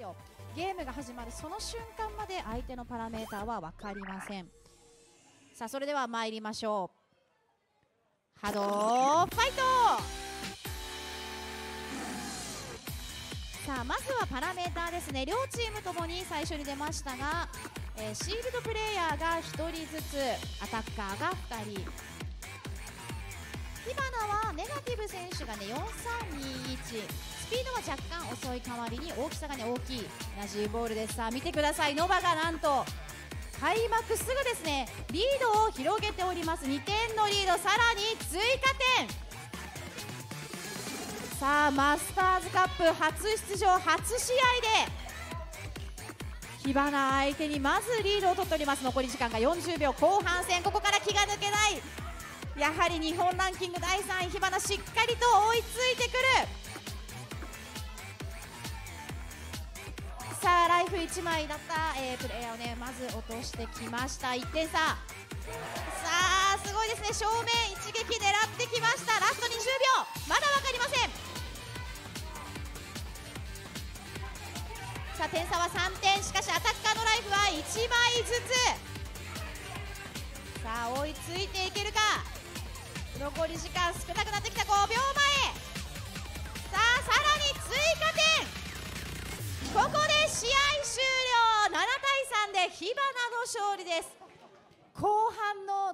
よ。ゲームが始まるその瞬間まで相手のパラメーターは分かりません。さあそれでは参りましょう。波動ファイト。さあまずはパラメーターですね。両チームともに最初に出ましたが、えー、シールドプレイヤーが1人ずつアタッカーが2人。火花はネガティブ選手がね4321スピードは若干遅い代わりに大きさがね大きい。ラジーボールです。さあ見てください。ノバがなんと開幕すぐですねリードを広げております。2点のリード。さらに追加点。さあマスターズカップ初出場初試合で火花相手にまずリードを取っております。残り時間が40秒後半戦。ここから気が抜けない。やはり日本ランキング第3位火花しっかりと追いついてくるさあライフ1枚だった、えー、プレーヤーをねまず落としてきました。1点差。さあすごいですね。正面一撃狙ってきました。ラスト20秒。まだ分かりません。さあ点差は3点。しかしアタッカーのライフは1枚ずつ。さあ追いついていけるか？残り時間少なくなってきた。5秒前。さあさらに追加点。ここで試合終了。7対3で火花の勝利です。後半の